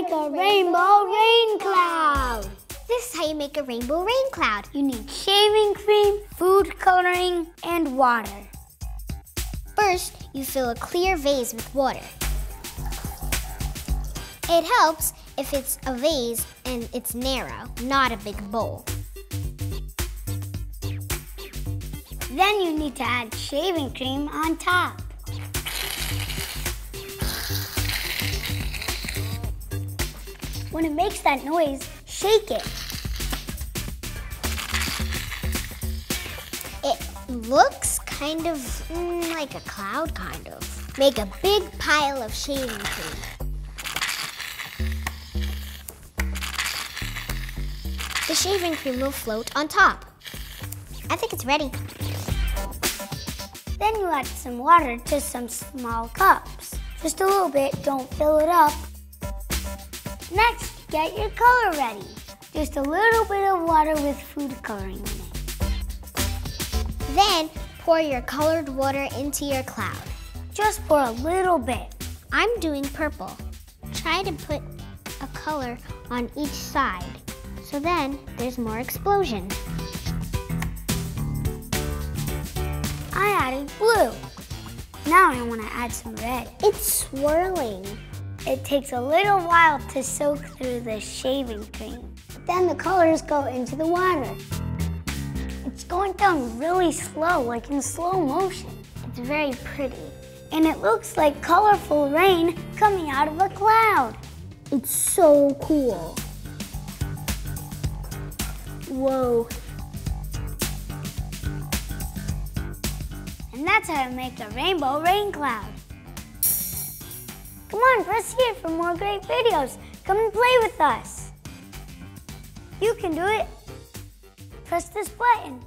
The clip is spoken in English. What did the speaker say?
make a rainbow rain cloud. This is how you make a rainbow rain cloud. You need shaving cream, food coloring, and water. First, you fill a clear vase with water. It helps if it's a vase and it's narrow, not a big bowl. Then you need to add shaving cream on top. When it makes that noise, shake it. It looks kind of mm, like a cloud, kind of. Make a big pile of shaving cream. The shaving cream will float on top. I think it's ready. Then you add some water to some small cups. Just a little bit, don't fill it up. Next, get your color ready. Just a little bit of water with food coloring in it. Then pour your colored water into your cloud. Just pour a little bit. I'm doing purple. Try to put a color on each side so then there's more explosion. I added blue. Now I want to add some red. It's swirling. It takes a little while to soak through the shaving cream. Then the colors go into the water. It's going down really slow, like in slow motion. It's very pretty. And it looks like colorful rain coming out of a cloud. It's so cool. Whoa. And that's how to make a rainbow rain cloud. On, press here for more great videos. Come and play with us. You can do it. Press this button.